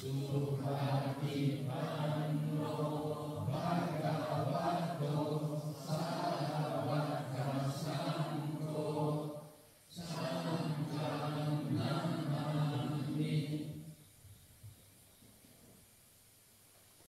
Sukhati